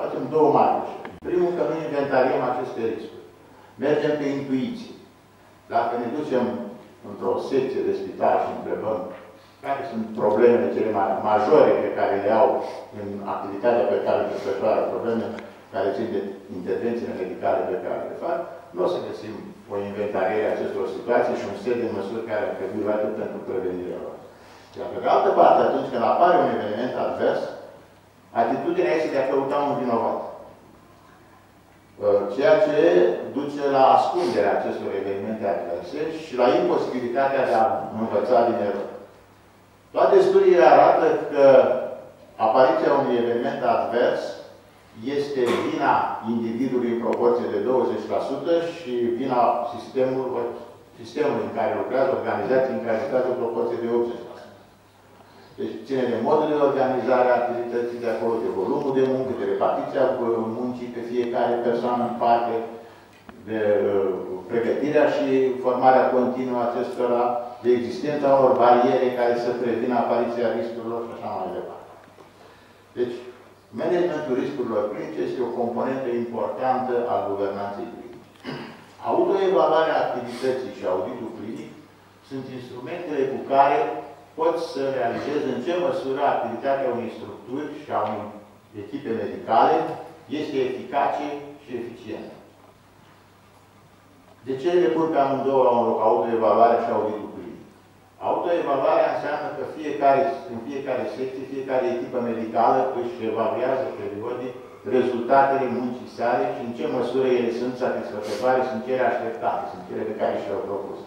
Facem două mari Primul că nu inventariem aceste riscuri. Mergem pe intuiție. Dacă ne ducem într-o secție de spital și întrebăm care sunt problemele cele mai majore pe care le au în activitatea pe care le desfășoară, probleme care țin de intervențiile medicale pe care le fac, nu o să găsim o inventariere a acestor situații și un set de măsuri care ar trebui luate pentru prevenirea lor. Iar pe de altă parte, atunci când apare un eveniment advers, atitudinea este de a căuta un vinovat. Uh, ceea ce duce la ascunderea acestor evenimente adverse și la imposibilitatea de a învăța din erori. Toate studiile arată că apariția unui eveniment advers este vina individului în proporție de 20% și vina sistemului, sistemului în care lucrează, organizației în care lucrează în proporție de 80%. Deci ține de modul de organizare a activității de acolo, de volumul de muncă, de repartiția muncii pe fiecare persoană în parte, de uh, pregătirea și formarea continuă acestora, de existența unor bariere care să prevină apariția riscurilor și așa mai departe. Deci, managementul riscurilor clinice este o componentă importantă a guvernanței clinice. Autoevaluarea activității și auditul clinic sunt instrumentele cu care poți să realizezi în ce măsură activitatea unei structuri și a unei echipe medicale este eficace și eficientă. De ce le pun pe amândouă la un loc autoevaluarea și auditul clinic? Autoevaluarea înseamnă că fiecare, în fiecare secție, fiecare echipă medicală își evaluează periodic rezultatele muncii sale și în ce măsură ele sunt satisfăcătoare, sunt cele așteptate, sunt cele pe care și le-au propus.